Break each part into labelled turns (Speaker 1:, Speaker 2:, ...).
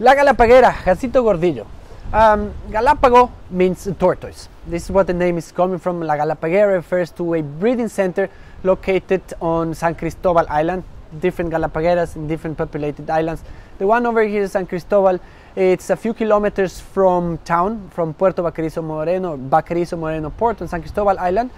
Speaker 1: La Galapaguera, Jacinto Gordillo. Um, Galapago means tortoise. This is what the name is coming from. La Galapaguera refers to a breeding center located on San Cristobal Island. Different Galapagueras in different populated islands. The one over here is San Cristobal. It's a few kilometers from town, from Puerto Baquerizo Moreno, Baquerizo Moreno Port on San Cristobal Island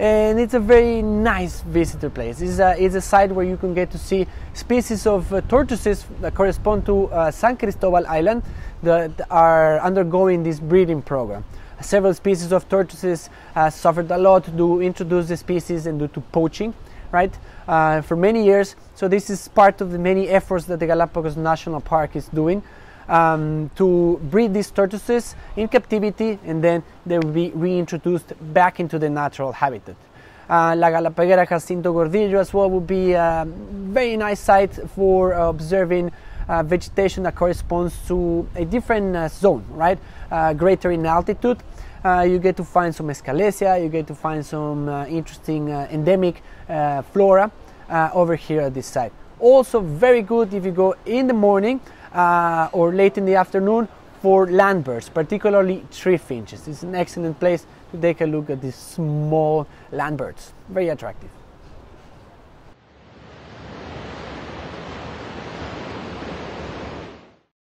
Speaker 1: and it's a very nice visitor place. It's a, it's a site where you can get to see species of uh, tortoises that correspond to uh, San Cristobal Island that are undergoing this breeding program. Several species of tortoises uh, suffered a lot due to introduce the species and due to poaching, right, uh, for many years. So this is part of the many efforts that the Galapagos National Park is doing um, to breed these tortoises in captivity and then they will be reintroduced back into the natural habitat. Uh, La Galapaguera Jacinto Gordillo as well would be a very nice site for observing uh, vegetation that corresponds to a different uh, zone, right? Uh, greater in altitude. Uh, you get to find some escalesia, you get to find some uh, interesting endemic flora over here at this site. Also, very good if you go in the morning uh, or late in the afternoon for land birds, particularly tree finches. It's an excellent place to take a look at these small land birds. Very attractive.